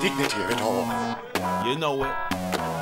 dignity of it all. You know it.